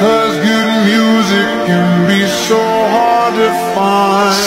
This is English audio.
Cause good music can be so hard to find.